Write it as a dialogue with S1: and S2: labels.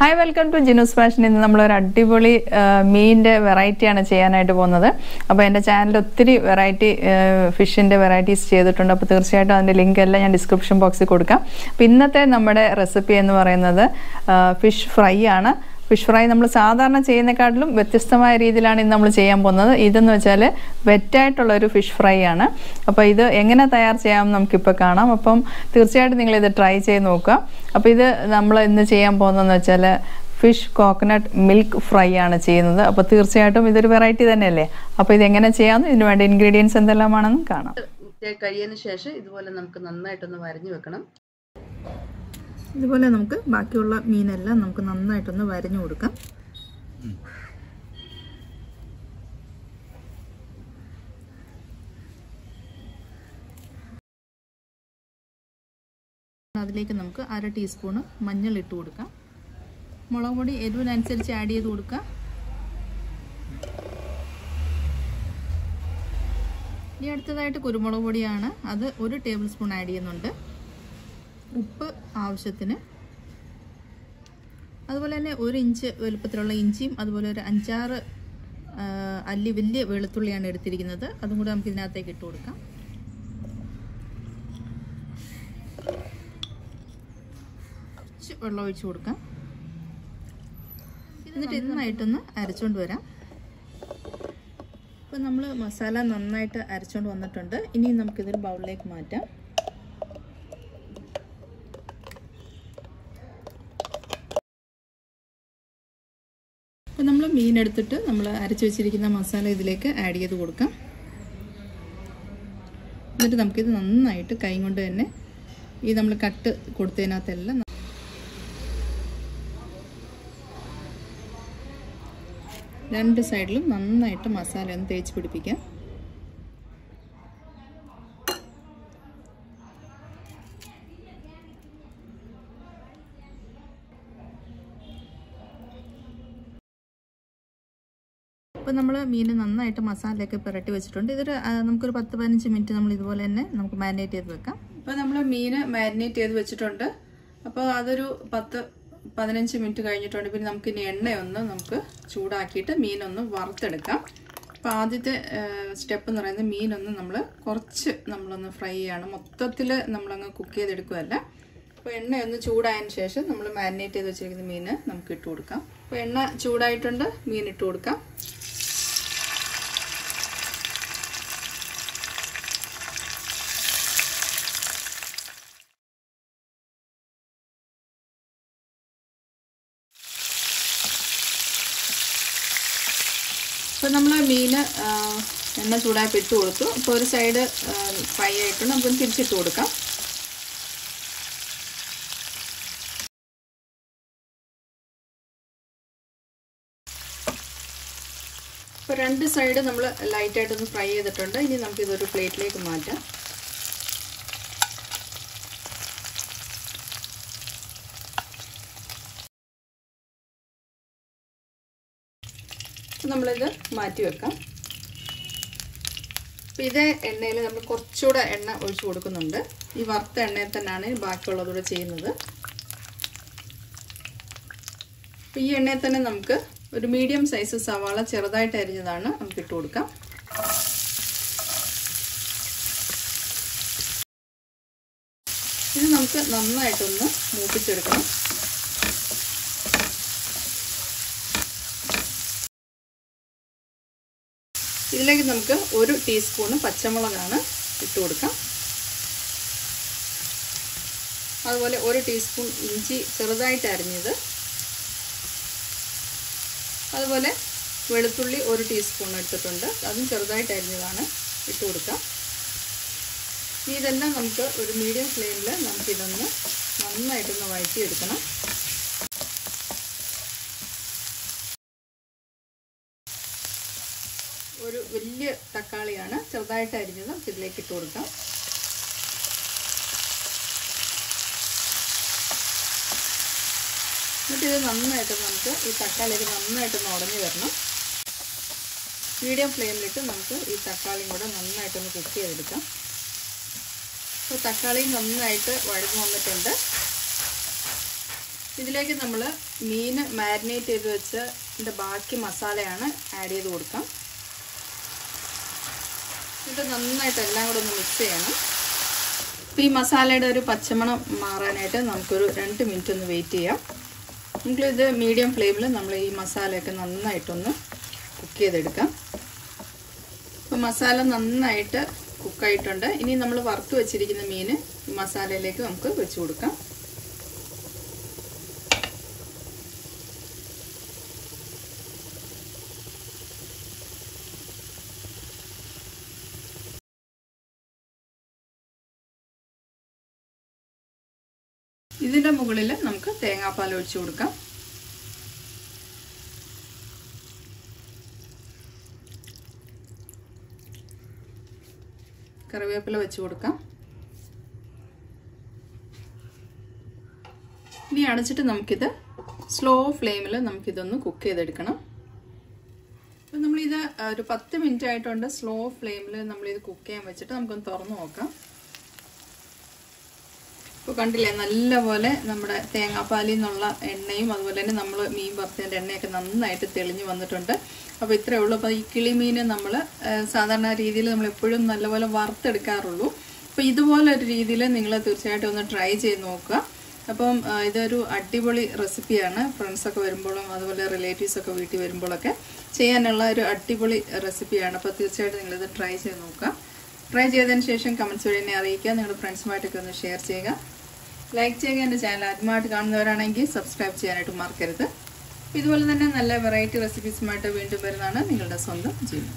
S1: Hi welcome to Jinu's fashion ഇന്ന് നമ്മളൊരു അടിപൊളി മീനിന്റെ വെറൈറ്റിയാണ് ചെയ്യാനായിട്ട് പോകുന്നത്. അപ്പോൾ എന്റെ ചാനലിൽ ഒത്തിരി വെറൈറ്റി ഫിഷിന്റെ വെറൈറ്റീസ് ചെയ്തിട്ടുണ്ട്. അപ്പോൾ തീർച്ചയായിട്ടും അതിന്റെ ലിങ്ക് എല്ലാം ഞാൻ ഡിസ്ക്രിപ്ഷൻ ബോക്സിൽ കൊടുക്കാം. അപ്പോൾ ഇന്നത്തെ നമ്മുടെ റെസിപ്പി എന്ന് പറയുന്നത് ഫിഷ് ഫ്രൈ ആണ്. ഫിഷ് ഫ്രൈ നമ്മൾ സാധാരണ ചെയ്യുന്നതിനെക്കാട്ടിലും വ്യത്യസ്തമായ രീതിയിലാണ് ഇന്ന് നമ്മൾ ചെയ്യാൻ പോകുന്നത്. ഇതെന്ന് വെച്ചാൽ വെറ്റായിട്ടുള്ള ഒരു ഫിഷ് ഫ്രൈ ആണ്. അപ്പോൾ ഇത് എങ്ങനെ തയ്യാർ ചെയ്യാമെന്ന് നമുക്കിപ്പോൾ കാണാം. അപ്പം തീർച്ചയായിട്ടും നിങ്ങൾ ഇത് ട്രൈ ചെയ്ത് നോക്കുക. അപ്പോൾ ഇത് നമ്മൾ ഇന്ന് ചെയ്യാൻ പോകുന്നതെന്ന് വെച്ചാൽ ഫിഷ് കോക്കനട്ട് മിൽക്ക് ഫ്രൈ ആണ് ചെയ്യുന്നത്. അപ്പോൾ തീർച്ചയായിട്ടും ഇതൊരു വെറൈറ്റി തന്നെയല്ലേ? അപ്പോൾ ഇത് എങ്ങനെ ചെയ്യാമെന്ന് ഇതിന് വേണ്ട ഇൻഗ്രീഡിയൻസ് എന്തെല്ലാമാണെന്ന് കാണാം.
S2: കഴിയതിന് ശേഷം ഇതുപോലെ നമുക്ക് നന്നായിട്ടൊന്ന് വരഞ്ഞു വെക്കണം.
S1: ഇതുപോലെ നമുക്ക് ബാക്കിയുള്ള മീനെല്ലാം നമുക്ക് നന്നായിട്ടൊന്ന് വരഞ്ഞു കൊടുക്കാം. അതിലേക്ക് നമുക്ക് അര ടീസ്പൂണ് മഞ്ഞൾ ഇട്ട് കൊടുക്കാം. മുളക് പൊടി എരിവിനനുസരിച്ച് ആഡ് ചെയ്ത് കൊടുക്കാം. ഇനി അടുത്തതായിട്ട് കുരുമുളക് പൊടിയാണ്. അത് ഒരു ടേബിൾ സ്പൂൺ ആഡ് ചെയ്യുന്നുണ്ട്. ഉപ്പ് ആവശ്യത്തിന്. അതുപോലെ തന്നെ ഒരു ഇഞ്ച് വലുപ്പത്തിലുള്ള ഇഞ്ചിയും അതുപോലെ ഒരു അഞ്ചാറ് അല്ലി വലിയ വെളുത്തുള്ളിയാണ് എടുത്തിരിക്കുന്നത്. അതും കൂടെ നമുക്ക് ഇതിനകത്തേക്ക് ഇട്ട് കൊടുക്കാം. കുറച്ച് വെള്ളം ഒഴിച്ച് കൊടുക്കാം. എന്നിട്ട് നന്നായിട്ടൊന്ന് അരച്ചുകൊണ്ട് വരാം. ഇപ്പം നമ്മൾ മസാല നന്നായിട്ട് അരച്ചുകൊണ്ട് വന്നിട്ടുണ്ട്. ഇനി നമുക്കിതൊരു ബൗളിലേക്ക് മാറ്റാം. എടുത്തിട്ട് നമ്മൾ അരച്ച് വെച്ചിരിക്കുന്ന മസാല ഇതിലേക്ക് ആഡ് ചെയ്ത് കൊടുക്കാം. എന്നിട്ട് നമുക്കിത് നന്നായിട്ട് കൈ കൊണ്ട് തന്നെ ഈ നമ്മൾ കട്ട് കൊടുത്തതിനകത്തെല്ലാം രണ്ട് സൈഡിലും നന്നായിട്ട് മസാല ഒന്ന് തേച്ച് പിടിപ്പിക്കാം. അപ്പോൾ നമ്മൾ മീൻ നന്നായിട്ട് മസാലയൊക്കെ പുരട്ടി വെച്ചിട്ടുണ്ട്. ഇതൊരു നമുക്കൊരു പത്ത് പതിനഞ്ച് മിനിറ്റ് നമ്മൾ ഇതുപോലെ തന്നെ നമുക്ക് മാരിനേറ്റ് ചെയ്ത് വെക്കാം. ഇപ്പോൾ നമ്മൾ മീൻ മാരിനേറ്റ് ചെയ്ത് വെച്ചിട്ടുണ്ട്. അപ്പോൾ അതൊരു പത്ത് പതിനഞ്ച് മിനിറ്റ് കഴിഞ്ഞിട്ടുണ്ട്. പിന്നെ നമുക്ക് ഇനി എണ്ണയൊന്ന് നമുക്ക് ചൂടാക്കിയിട്ട് മീനൊന്ന് വറുത്തെടുക്കാം. അപ്പോൾ ആദ്യത്തെ സ്റ്റെപ്പ് എന്ന് പറയുന്നത് മീനൊന്ന് നമ്മൾ കുറച്ച് നമ്മളൊന്ന് ഫ്രൈ ചെയ്യണം. മൊത്തത്തിൽ നമ്മളങ്ങ് കുക്ക് ചെയ്തെടുക്കുകയല്ല. അപ്പോൾ എണ്ണയൊന്ന് ചൂടായതിന് ശേഷം നമ്മൾ മാരിനേറ്റ് ചെയ്ത് വെച്ചിരിക്കുന്ന മീൻ നമുക്ക് ഇട്ട് കൊടുക്കാം. അപ്പോൾ എണ്ണ ചൂടായിട്ടുണ്ട് മീൻ ഇട്ട് കൊടുക്കാം. ഇപ്പോൾ നമ്മൾ മീൻ എണ്ണ ചൂടാക്കി ഇട്ട് കൊടുത്തു. അപ്പോൾ ഒരു സൈഡ് ഫ്രൈ ആയിട്ടുണ്ട്. നമുക്ക് തിരിച്ചിട്ട് കൊടുക്കാം. അപ്പോൾ രണ്ട് സൈഡ് നമ്മൾ ലൈറ്റായിട്ടൊന്ന് ഫ്രൈ ചെയ്തിട്ടുണ്ട്. ഇനി നമുക്കിതൊരു പ്ലേറ്റിലേക്ക് മാറ്റാം. നമ്മളിത് മാറ്റി വെക്കാം. അപ്പോൾ ഇതേ എണ്ണയിൽ നമ്മൾ കുറച്ചുകൂടെ എണ്ണ ഒഴിച്ചു കൊടുക്കുന്നുണ്ട്. ഈ വറുത്ത എണ്ണയിൽ തന്നെയാണ് ബാക്കിയുള്ളതൂടെ ചെയ്യുന്നത്. ഈ എണ്ണയിൽ തന്നെ നമുക്ക് ഒരു മീഡിയം സൈസ് സവാള ചെറുതായിട്ട് അരിഞ്ഞതാണ് നമുക്ക് ഇട്ട് കൊടുക്കാം. ഇത് നമുക്ക് നന്നായിട്ടൊന്ന് മൂപ്പിച്ചെടുക്കണം. ഇതിലേക്ക് നമുക്ക് ഒരു ടീസ്പൂണ് പച്ചമുളകാണ് ഇട്ട് കൊടുക്കാം. അതുപോലെ ഒരു ടീസ്പൂൺ ഇഞ്ചി ചെറുതായിട്ട് അരിഞ്ഞത്. അതുപോലെ വെളുത്തുള്ളി ഒരു ടീസ്പൂൺ എടുത്തിട്ടുണ്ട്. അതും ചെറുതായിട്ട് അരിഞ്ഞതാണ് ഇട്ട് കൊടുക്കാം. ഇതെല്ലാം നമുക്ക് ഒരു മീഡിയം ഫ്ലെയിമിൽ നമുക്കിതൊന്ന് നന്നായിട്ടൊന്ന് വഴറ്റിയെടുക്കണം ഒരു വലിയ തക്കാളിയാണ് ചെറുതായിട്ട് അരിഞ്ഞത് നമുക്ക് ഇതിലേക്ക് ഇട്ട് കൊടുക്കാം. എന്നിട്ട് ഇത് നന്നായിട്ട് നമുക്ക് ഈ തക്കാളിയൊക്കെ നന്നായിട്ടൊന്ന് ഉടഞ്ഞു വരണം. മീഡിയം ഫ്ലെയിമിലിട്ട് നമുക്ക് ഈ തക്കാളിയും കൂടെ നന്നായിട്ടൊന്ന് കുക്ക് ചെയ്തെടുക്കാം. അപ്പോൾ തക്കാളി നന്നായിട്ട് വഴന്നു വന്നിട്ടുണ്ട്. ഇതിലേക്ക് നമ്മൾ മീൻ മാരിനേറ്റ് ചെയ്ത് വെച്ച് ബാക്കി മസാലയാണ് ആഡ് ചെയ്ത് കൊടുക്കാം. എന്നിട്ട് നന്നായിട്ട് എല്ലാം കൂടെ ഒന്ന് മിക്സ് ചെയ്യണം. അപ്പോൾ ഈ മസാലയുടെ ഒരു പച്ചമണം മാറാനായിട്ട് നമുക്കൊരു രണ്ട് മിനിറ്റ് ഒന്ന് വെയിറ്റ് ചെയ്യാം. നമുക്കിത് മീഡിയം ഫ്ലെയിമിൽ നമ്മൾ ഈ മസാലയൊക്കെ നന്നായിട്ടൊന്ന് കുക്ക് ചെയ്തെടുക്കാം. അപ്പോൾ മസാല നന്നായിട്ട് കുക്കായിട്ടുണ്ട് ഇനി നമ്മൾ വറുത്ത് വെച്ചിരിക്കുന്ന മീൻ മസാലയിലേക്ക് നമുക്ക് വെച്ച് കൊടുക്കാം. ഇതിന്റെ മുകളിൽ നമുക്ക് തേങ്ങാപ്പാൽ ഒഴിച്ചു കൊടുക്കാം. കറിവേപ്പില വെച്ച് കൊടുക്കാം. ഇനി അടച്ചിട്ട് നമുക്കിത് സ്ലോ ഫ്ലെയിമിൽ നമുക്കിതൊന്ന് കുക്ക് ചെയ്തെടുക്കണം. അപ്പം നമ്മളിത് ഒരു പത്ത് മിനിറ്റ് ആയിട്ടുണ്ട് സ്ലോ ഫ്ലെയിമിൽ നമ്മളിത് കുക്ക് ചെയ്യാൻ വെച്ചിട്ട് നമുക്കൊന്ന് തുറന്നു നോക്കാം. കണ്ടില്ലേ? നല്ലപോലെ നമ്മുടെ തേങ്ങാപ്പാലിൽ നിന്നുള്ള എണ്ണയും അതുപോലെ തന്നെ നമ്മൾ മീൻ വറുത്തതിന്റെ എണ്ണയൊക്കെ നന്നായിട്ട് തെളിഞ്ഞു വന്നിട്ടുണ്ട്. അപ്പോൾ ഇത്രയേ ഉള്ളൂ. അപ്പോൾ ഈ കിളിമീൻ നമ്മൾ സാധാരണ രീതിയിൽ നമ്മൾ എപ്പോഴും നല്ലപോലെ വറുത്തെടുക്കാറുള്ളൂ. അപ്പോൾ ഇതുപോലെ ഒരു രീതിയിൽ നിങ്ങൾ തീർച്ചയായിട്ടും ഒന്ന് ട്രൈ ചെയ്ത് നോക്കുക. അപ്പം ഇതൊരു അടിപൊളി റെസിപ്പിയാണ്. ഫ്രണ്ട്സൊക്കെ വരുമ്പോഴും അതുപോലെ റിലേറ്റീവ്സൊക്കെ വീട്ടിൽ വരുമ്പോഴൊക്കെ ചെയ്യാനുള്ള ഒരു അടിപൊളി റെസിപ്പിയാണ്. അപ്പോൾ തീർച്ചയായിട്ടും നിങ്ങളിത് ട്രൈ ചെയ്ത് നോക്കുക. ട്രൈ ചെയ്തതിന് ശേഷം കമൻസ് വഴി എന്നെ അറിയിക്കുക. നിങ്ങളുടെ ഫ്രണ്ട്സുമായിട്ടൊക്കെ ഒന്ന് ഷെയർ ചെയ്യുക. ലൈക്ക് ചെയ്യുക എന്റെ ചാനൽ ആദ്യമായിട്ട് കാണുന്നവരാണെങ്കിൽ സബ്സ്ക്രൈബ് ചെയ്യാനായിട്ട് മറക്കരുത്. ഇതുപോലെ തന്നെ നല്ല വെറൈറ്റി റെസിപ്പീസുമായിട്ട് വീണ്ടും വരുന്നതാണ് നിങ്ങളുടെ സ്വന്തം ജീവൻ